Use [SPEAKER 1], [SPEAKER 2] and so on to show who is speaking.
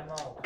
[SPEAKER 1] Time out.